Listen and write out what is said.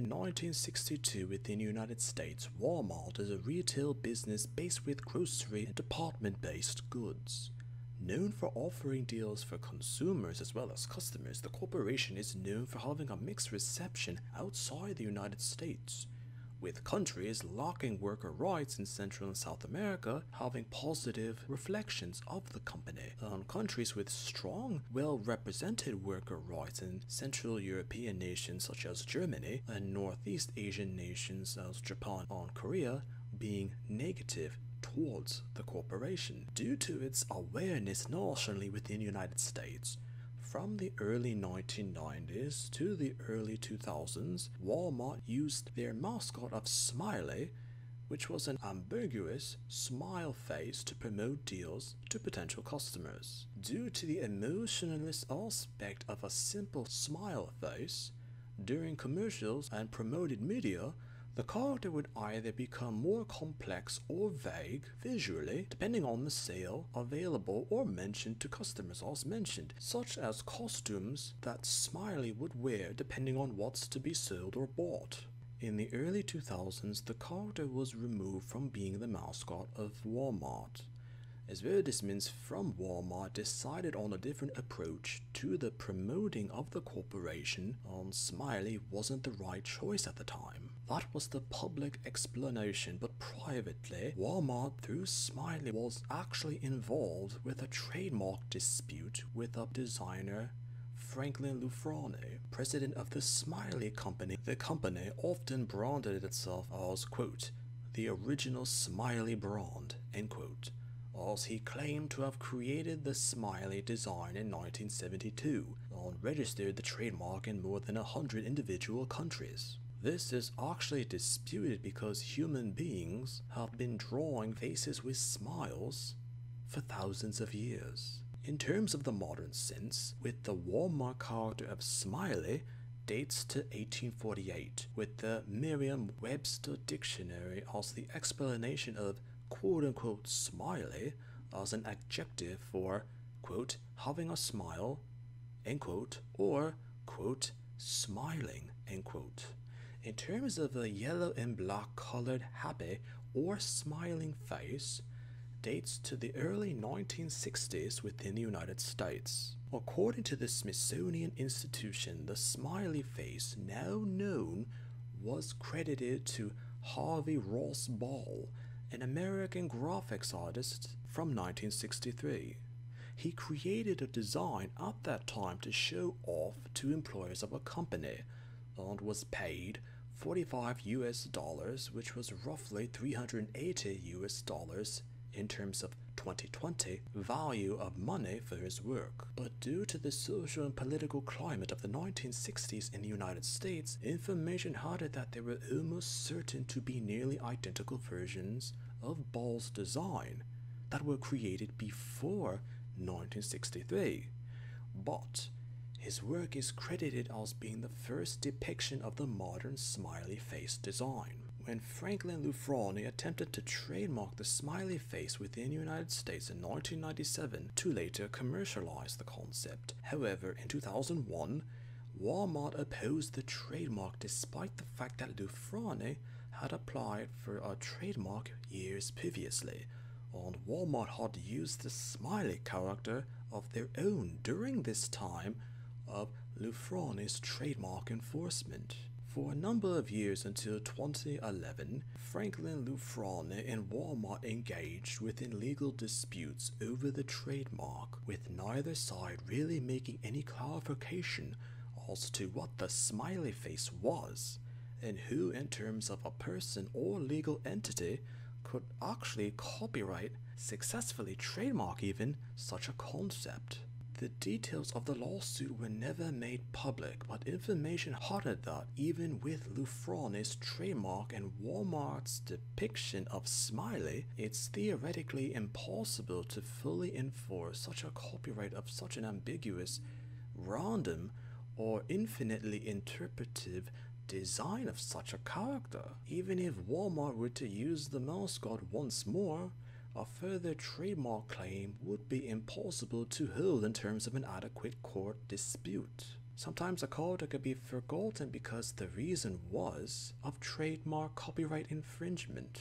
in 1962 within the United States, Walmart is a retail business based with grocery and department based goods. Known for offering deals for consumers as well as customers, the corporation is known for having a mixed reception outside the United States with countries locking worker rights in Central and South America having positive reflections of the company. On countries with strong, well represented worker rights in Central European nations such as Germany and Northeast Asian nations such as Japan and Korea being negative towards the corporation due to its awareness nationally within the United States from the early 1990s to the early 2000s, Walmart used their mascot of Smiley, which was an ambiguous smile face to promote deals to potential customers. Due to the emotionless aspect of a simple smile face, during commercials and promoted media, the character would either become more complex or vague visually, depending on the sale available or mentioned to customers as mentioned, such as costumes that Smiley would wear depending on what's to be sold or bought. In the early 2000s, the character was removed from being the mascot of Walmart advertisements from Walmart decided on a different approach to the promoting of the corporation on Smiley wasn't the right choice at the time. That was the public explanation, but privately, Walmart through Smiley was actually involved with a trademark dispute with a designer Franklin Loufrani, president of the Smiley Company. The company often branded itself as, quote, the original Smiley brand, end quote as he claimed to have created the smiley design in 1972 and registered the trademark in more than a hundred individual countries. This is actually disputed because human beings have been drawing faces with smiles for thousands of years. In terms of the modern sense, with the Walmart character of smiley dates to 1848, with the Merriam-Webster dictionary as the explanation of quote unquote smiley as an adjective for quote having a smile end quote or quote smiling end quote. In terms of a yellow and black colored happy or smiling face, dates to the early 1960s within the United States. According to the Smithsonian Institution, the smiley face, now known, was credited to Harvey Ross Ball an American graphics artist from 1963. He created a design at that time to show off to employers of a company and was paid 45 US dollars, which was roughly 380 US dollars in terms of 2020 value of money for his work. But due to the social and political climate of the 1960s in the United States, information had that there were almost certain to be nearly identical versions of Ball's design that were created before 1963. But his work is credited as being the first depiction of the modern smiley face design. When Franklin Loufrani attempted to trademark the smiley face within the United States in 1997 to later commercialize the concept. However, in 2001, Walmart opposed the trademark despite the fact that Loufrani had applied for a trademark years previously, and Walmart had used the smiley character of their own during this time of Loufrani's trademark enforcement. For a number of years until 2011, Franklin Loufrani and Walmart engaged within legal disputes over the trademark, with neither side really making any clarification as to what the smiley face was, and who, in terms of a person or legal entity, could actually copyright, successfully trademark even, such a concept. The details of the lawsuit were never made public, but information hardened that even with Loufrani's trademark and Walmart's depiction of Smiley, it's theoretically impossible to fully enforce such a copyright of such an ambiguous, random, or infinitely interpretive design of such a character. Even if Walmart were to use the mascot once more, a further trademark claim would be impossible to hold in terms of an adequate court dispute. Sometimes a quota could be forgotten because the reason was of trademark copyright infringement.